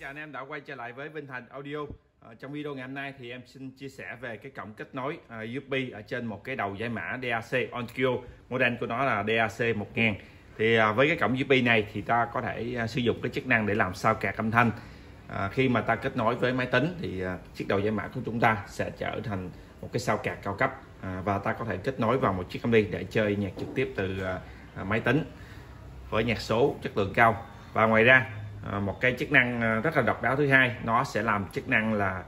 chào anh em đã quay trở lại với Vinh Thành Audio. À, Trong video ngày hôm nay thì em xin chia sẻ về cái cổng kết nối ờ, USB ở trên một cái đầu giải mã DAC Onkyo. Model của nó là DAC 1000 Thì ờ, với cái cổng USB này thì ta có thể sử dụng cái chức năng để làm sao kẹt âm thanh. À, Khi mà ta kết nối với máy tính thì chiếc đầu giải mã của chúng ta sẽ trở thành một cái sao kẹt cao cấp. À, Và ta có thể kết nối vào một chiếc âm đi để chơi nhạc trực tiếp từ à, máy tính với nhạc số chất lượng cao. Và ngoài ra Ờ, một cái chức năng ờ, rất là độc đáo thứ hai nó sẽ làm chức năng là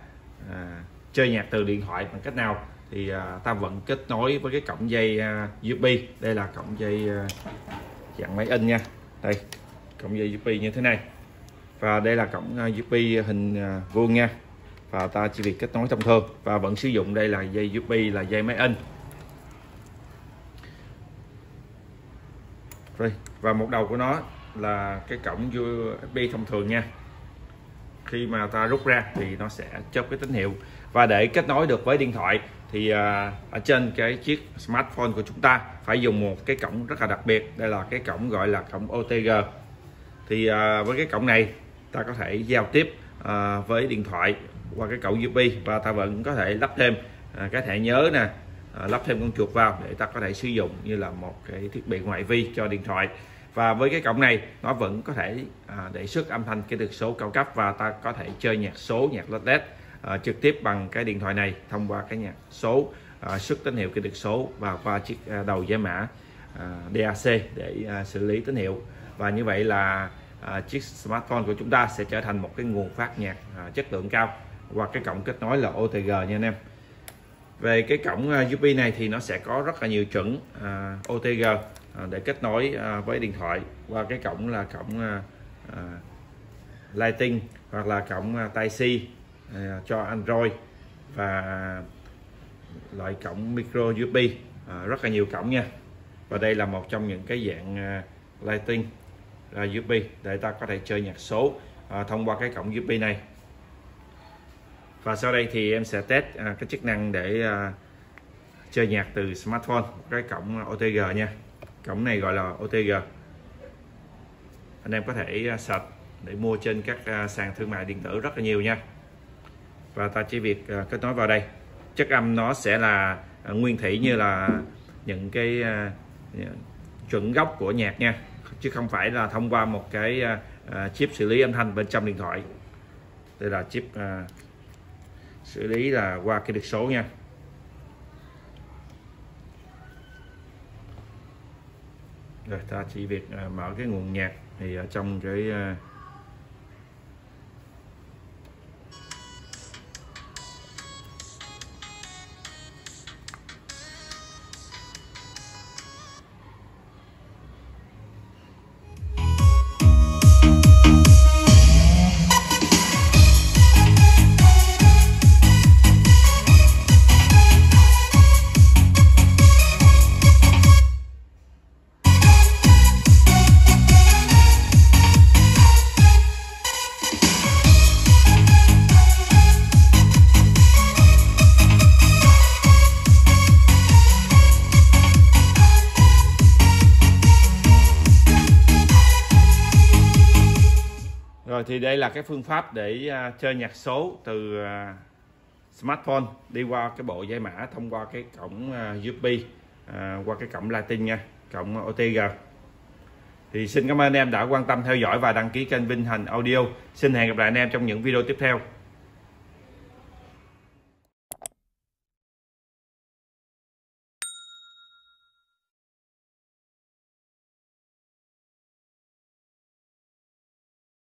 à, chơi nhạc từ điện thoại bằng cách nào? Thì à, ta vẫn kết nối với cái cổng dây à, USB. Đây là cổng dây à, dạng máy in nha. Đây cổng dây USB như thế này. Và đây là cổng à, USB hình à, vuông nha. Và ta chỉ việc kết nối thông thường và vẫn sử dụng đây là dây USB là dây máy in. Rồi và một đầu của nó là cái cổng USB thông thường nha. Khi mà ta rút ra thì nó sẽ chớp cái tín hiệu. Và để kết nối được với điện thoại thì à, ở trên cái chiếc smartphone của chúng ta phải dùng một cái cổng rất là đặc biệt. Đây là cái cổng gọi là cổng OTG thì à, với cái cổng này ta có thể giao tiếp à, với điện thoại qua cái cổng USB và ta vẫn có thể lắp thêm à, cái thẻ nhớ nè à, lắp thêm con chuột vào để ta có thể sử dụng như là một cái thiết bị ngoại vi cho điện thoại và với cái cổng này nó vẫn có thể à, để xuất âm thanh cái được số cao cấp và ta có thể chơi nhạc số nhạc led à, trực tiếp bằng cái điện thoại này thông qua cái nhạc số à, xuất tín hiệu cái được số và qua chiếc à, đầu giải mã à, DAC để à, xử lý tín hiệu. Và như vậy là à, chiếc smartphone của chúng ta sẽ trở thành một cái nguồn phát nhạc à, chất lượng cao. Qua cái cổng kết nối là OTG nha anh em về cái cổng à, USB này thì nó sẽ có rất là nhiều chuẩn à, OTG À, để kết nối à, với điện thoại. Qua cái cổng là cổng à, à Lighting hoặc là cổng à, Type-C cho Android và loại cổng micro USB rất là nhiều cổng nha. Và đây là một trong những cái dạng Lighting USB để ta có thể chơi nhạc số thông qua cái cổng USB này và sau đây thì em sẽ test à, cái chức năng để à, chơi nhạc từ smartphone cái cổng OTG nha. Cổng này gọi là OTG anh em có thể à, để mua trên các à, sàn thương mại điện tử rất là nhiều nha. Và ta chỉ việc kết nối vào đây. Chất âm nó sẽ là nguyên thủy như là những cái chuẩn gốc của nhạc nha. Chứ không phải là thông qua một cái chip xử lý âm thanh bên trong điện thoại. Đây là chip xử lý là qua cái được số nha. Rồi, ta chỉ việc à, mở cái nguồn nhạc thì ở trong cái à, Rồi thì đây là cái phương pháp để uh, chơi nhạc số từ uh, smartphone đi qua cái bộ dây mã thông qua cái cổng uh, USB uh, qua cái cổng Latin nha, cổng OTG. Thì xin cảm ơn anh em đã quan tâm theo dõi và đăng ký kênh Vinh Hành Audio. Xin hẹn gặp lại anh em trong những video tiếp theo.